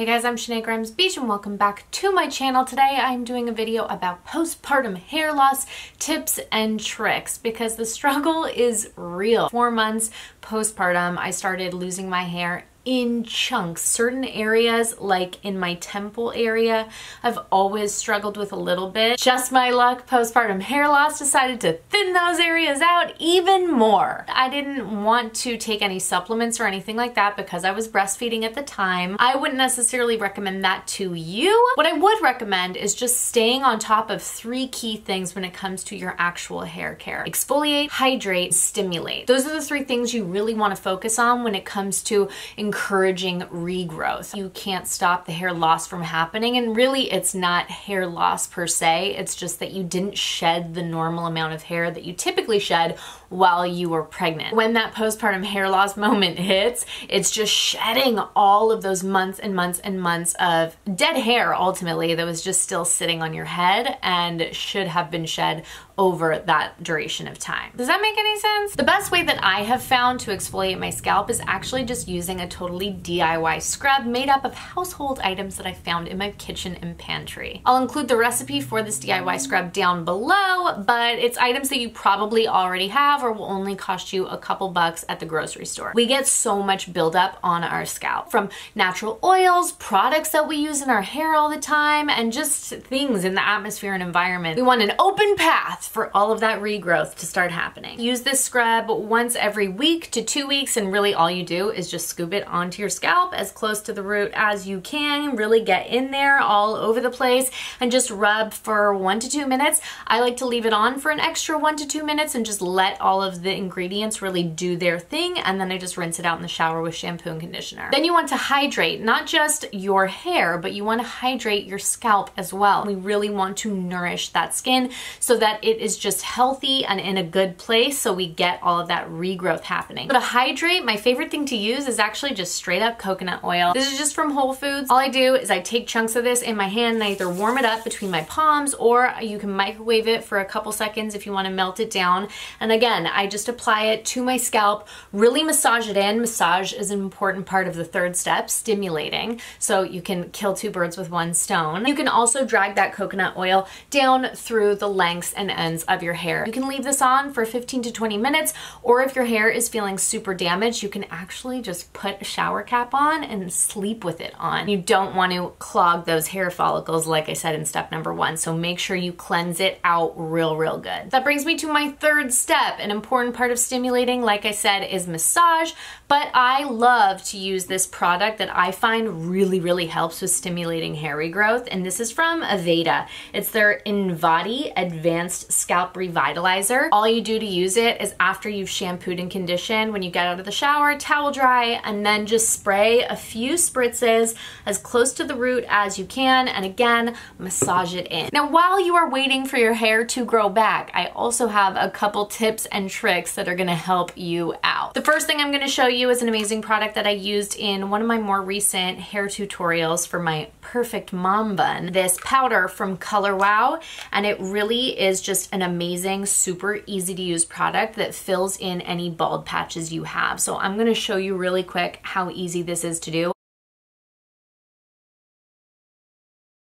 Hey guys, I'm Shenae Grimes Beech and welcome back to my channel. Today I'm doing a video about postpartum hair loss tips and tricks because the struggle is real. Four months postpartum, I started losing my hair in chunks. Certain areas, like in my temple area, I've always struggled with a little bit. Just my luck, postpartum hair loss decided to thin those areas out even more. I didn't want to take any supplements or anything like that because I was breastfeeding at the time. I wouldn't necessarily recommend that to you. What I would recommend is just staying on top of three key things when it comes to your actual hair care. Exfoliate, hydrate, stimulate. Those are the three things you really want to focus on when it comes to encouraging regrowth. You can't stop the hair loss from happening and really it's not hair loss per se, it's just that you didn't shed the normal amount of hair that you typically shed while you were pregnant. When that postpartum hair loss moment hits, it's just shedding all of those months and months and months of dead hair ultimately that was just still sitting on your head and should have been shed over that duration of time. Does that make any sense? The best way that I have found to exfoliate my scalp is actually just using a totally DIY scrub made up of household items that I found in my kitchen and pantry. I'll include the recipe for this DIY scrub down below, but it's items that you probably already have or will only cost you a couple bucks at the grocery store. We get so much buildup on our scalp from natural oils, products that we use in our hair all the time, and just things in the atmosphere and environment. We want an open path for all of that regrowth to start happening. Use this scrub once every week to two weeks and really all you do is just scoop it onto your scalp as close to the root as you can. Really get in there all over the place and just rub for one to two minutes. I like to leave it on for an extra one to two minutes and just let all of the ingredients really do their thing and then I just rinse it out in the shower with shampoo and conditioner. Then you want to hydrate not just your hair but you want to hydrate your scalp as well. We really want to nourish that skin so that it is just healthy and in a good place so we get all of that regrowth happening. So to hydrate, my favorite thing to use is actually just straight up coconut oil. This is just from Whole Foods. All I do is I take chunks of this in my hand and I either warm it up between my palms or you can microwave it for a couple seconds if you want to melt it down. And again, I just apply it to my scalp, really massage it in. Massage is an important part of the third step, stimulating. So you can kill two birds with one stone. You can also drag that coconut oil down through the lengths and ends of your hair. You can leave this on for 15 to 20 minutes, or if your hair is feeling super damaged, you can actually just put shower cap on and sleep with it on. You don't want to clog those hair follicles, like I said in step number one, so make sure you cleanse it out real, real good. That brings me to my third step. An important part of stimulating, like I said, is massage, but I love to use this product that I find really, really helps with stimulating hair regrowth, and this is from Aveda. It's their Invati Advanced Scalp Revitalizer. All you do to use it is after you've shampooed and conditioned, when you get out of the shower, towel dry, and then just spray a few spritzes as close to the root as you can, and again, massage it in. Now, while you are waiting for your hair to grow back, I also have a couple tips and tricks that are gonna help you out. The first thing I'm gonna show you is an amazing product that I used in one of my more recent hair tutorials for my perfect mom bun. This powder from Color Wow, and it really is just an amazing, super easy to use product that fills in any bald patches you have. So I'm gonna show you really quick how easy this is to do.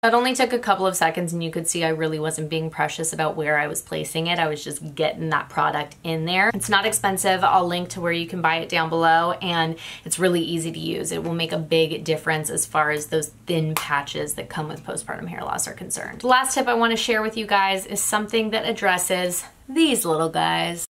It only took a couple of seconds and you could see I really wasn't being precious about where I was placing it. I was just getting that product in there. It's not expensive. I'll link to where you can buy it down below and it's really easy to use. It will make a big difference as far as those thin patches that come with postpartum hair loss are concerned. The last tip I wanna share with you guys is something that addresses these little guys.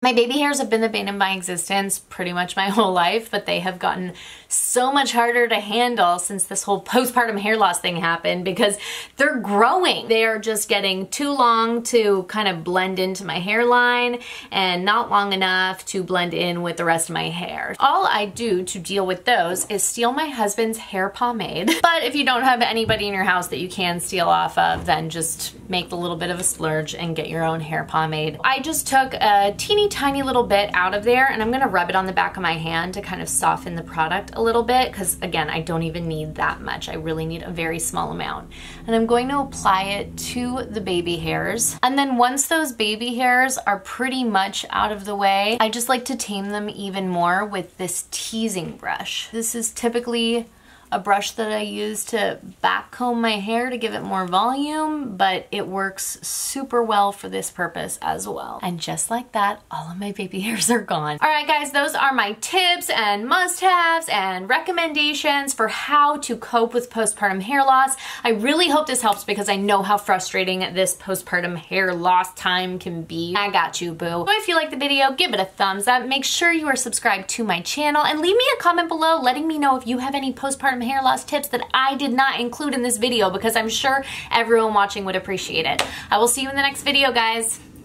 My baby hairs have been the bane of my existence pretty much my whole life, but they have gotten so much harder to handle since this whole postpartum hair loss thing happened because they're growing. They are just getting too long to kind of blend into my hairline and not long enough to blend in with the rest of my hair. All I do to deal with those is steal my husband's hair pomade. But if you don't have anybody in your house that you can steal off of, then just make a little bit of a splurge and get your own hair pomade. I just took a teeny tiny little bit out of there and I'm gonna rub it on the back of my hand to kind of soften the product a little bit because again, I don't even need that much. I really need a very small amount. And I'm going to apply it to the baby hairs. And then once those baby hairs are pretty much out of the way, I just like to tame them even more with this teasing brush. This is typically a brush that I use to back comb my hair to give it more volume, but it works super well for this purpose as well. And just like that, all of my baby hairs are gone. All right, guys, those are my tips and must-haves and recommendations for how to cope with postpartum hair loss. I really hope this helps because I know how frustrating this postpartum hair loss time can be. I got you, boo. So if you like the video, give it a thumbs up. Make sure you are subscribed to my channel and leave me a comment below letting me know if you have any hair loss tips that I did not include in this video because I'm sure everyone watching would appreciate it. I will see you in the next video, guys.